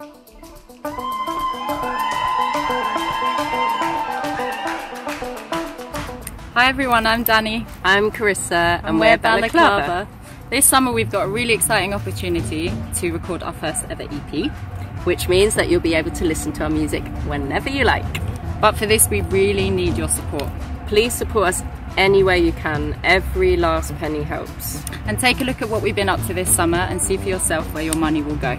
Hi everyone, I'm Danny. I'm Carissa and, and we're, we're Balaclava. This summer we've got a really exciting opportunity to record our first ever EP. Which means that you'll be able to listen to our music whenever you like. But for this we really need your support. Please support us any way you can. Every last penny helps. And take a look at what we've been up to this summer and see for yourself where your money will go.